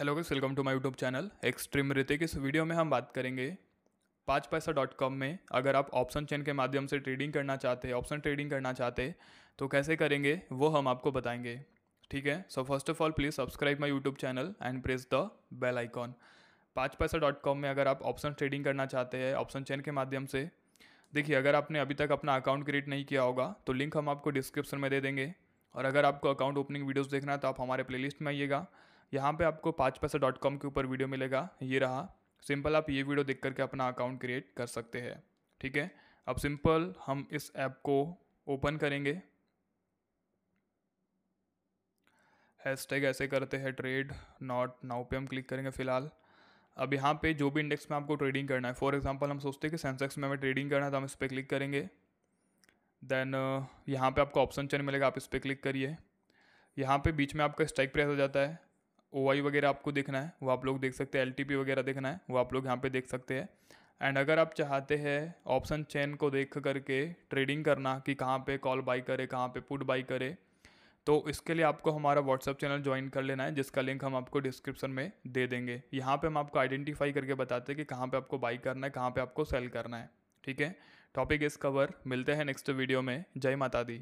Hello guys welcome to my YouTube channel extreme Hrithik इस video में हम बात करेंगे पाँच पैसा डॉट कॉम में। अगर आप ऑप्शन चेन के माध्यम से ट्रेडिंग करना चाहते हैं ऑप्शन ट्रेडिंग करना चाहते हैं तो कैसे करेंगे, वो हम आपको बताएँगे। ठीक है? So first of all please subscribe my YouTube channel and press the bell icon पाँच पैसा डॉट कॉम में अगर आप ऑप्शन ट्रेडिंग करना चाहते हैं ऑप्शन चेन के माध्यम से, देखिए, अगर आपने अभी तक अपना अकाउंट क्रिएट नहीं किया होगा तो लिंक हम आपको डिस्क्रिप्शन में दे देंगे। और अगर आपको अकाउंट ओपनिंग वीडियोस देखना है तो आप हमारे प्लेलिस्ट में आइएगा। यहाँ पे आपको पाँच पैसा डॉट कॉम के ऊपर वीडियो मिलेगा। ये रहा। सिंपल आप ये वीडियो देख करके अपना अकाउंट क्रिएट कर सकते हैं। ठीक है? अब सिंपल हम इस ऐप को ओपन करेंगे। हैशटैग ऐसे करते हैं ट्रेड नॉट नाउ पे हम क्लिक करेंगे फ़िलहाल। अब यहाँ पे जो भी इंडेक्स में आपको ट्रेडिंग करना है फॉर एग्जांपल हम सोचते हैं कि सेंसेक्स में हमें ट्रेडिंग करना है तो हम इस पर क्लिक करेंगे। देन यहाँ पे आपको ऑप्शन चेन मिलेगा, आप इस पर क्लिक करिए। यहाँ पे बीच में आपका स्ट्राइक प्राइस हो जाता है। ओ वगैरह आपको देखना है, वो आप लोग देख सकते हैं एल टी पी वगैरह देखना है, वो आप लोग यहाँ पे देख सकते हैं। एंड अगर आप चाहते हैं ऑप्शन चेन को देख करके ट्रेडिंग करना कि कहाँ पे कॉल बाई करे, कहाँ पे पुट बाई करे तो इसके लिए आपको हमारा व्हाट्सअप चैनल ज्वाइन कर लेना है, जिसका लिंक हम आपको डिस्क्रिप्शन में दे देंगे। यहाँ पे हम आपको आइडेंटिफाई करके बताते हैं कि कहाँ पे आपको बाई करना है, कहाँ पे आपको सेल करना है। ठीक है? टॉपिक इस कवर मिलते हैं नेक्स्ट वीडियो में। जय माता दी।